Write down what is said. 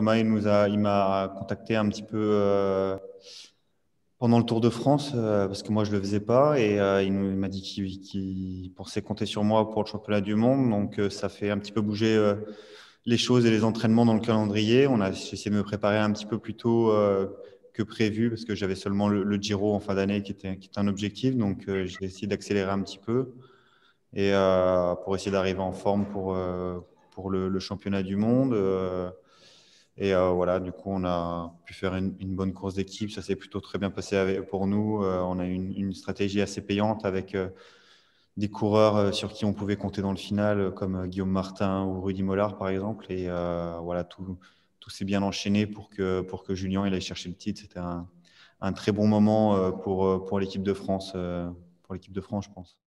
Thomas, il nous a, il m'a contacté un petit peu pendant le Tour de France, parce que moi je le faisais pas, et il, m'a dit qu'il, pensait compter sur moi pour le championnat du monde. Donc ça fait un petit peu bouger les choses et les entraînements dans le calendrier. On a essayé de me préparer un petit peu plus tôt que prévu parce que j'avais seulement le, Giro en fin d'année qui était, un objectif. Donc, euh, j'ai essayé d'accélérer un petit peu et euh, pour essayer d'arriver en forme pour, euh, pour le, championnat du monde. Et voilà, du coup, on a pu faire une, bonne course d'équipe. Ça s'est plutôt très bien passé pour nous. on a eu une, stratégie assez payante avec des coureurs sur qui on pouvait compter dans le final, comme Guillaume Martin ou Rudy Mollard, par exemple. Et voilà, tout tout s'est bien enchaîné pour que, pour que Julien il aille chercher le titre. C'était un, un, très bon moment euh, pour, euh, pour l'équipe de France, euh, pour l'équipe de France, je pense.